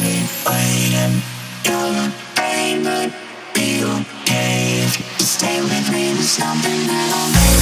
waiting. You're pain, but be okay. Stay with me, there's something that I'll make.